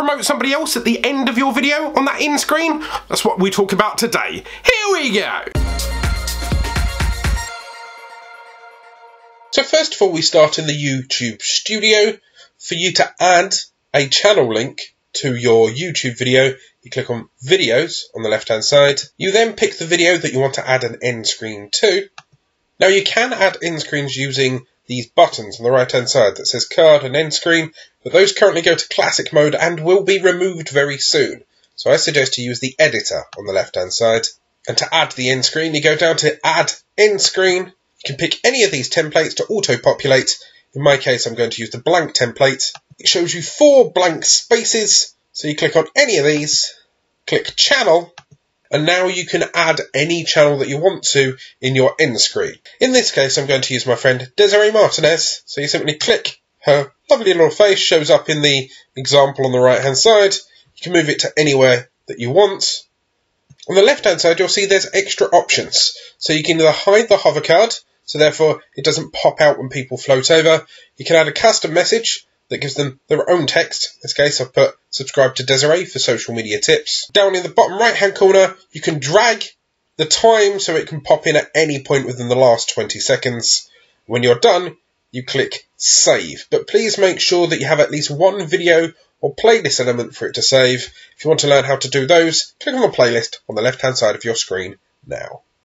promote somebody else at the end of your video on that end screen? That's what we talk about today. Here we go. So first of all, we start in the YouTube studio. For you to add a channel link to your YouTube video, you click on videos on the left hand side. You then pick the video that you want to add an end screen to. Now you can add end screens using these buttons on the right hand side that says card and end screen, but those currently go to classic mode and will be removed very soon. So I suggest you use the editor on the left hand side. And to add the end screen, you go down to add end screen. You can pick any of these templates to auto populate. In my case, I'm going to use the blank template. It shows you four blank spaces. So you click on any of these, click channel, and now you can add any channel that you want to in your end screen. In this case, I'm going to use my friend Desiree Martinez. So you simply click her lovely little face shows up in the example on the right hand side. You can move it to anywhere that you want. On the left hand side, you'll see there's extra options. So you can either hide the hover card, so therefore it doesn't pop out when people float over. You can add a custom message, that gives them their own text. In this case, I've put subscribe to Desiree for social media tips. Down in the bottom right hand corner, you can drag the time so it can pop in at any point within the last 20 seconds. When you're done, you click save. But please make sure that you have at least one video or playlist element for it to save. If you want to learn how to do those, click on the playlist on the left hand side of your screen now.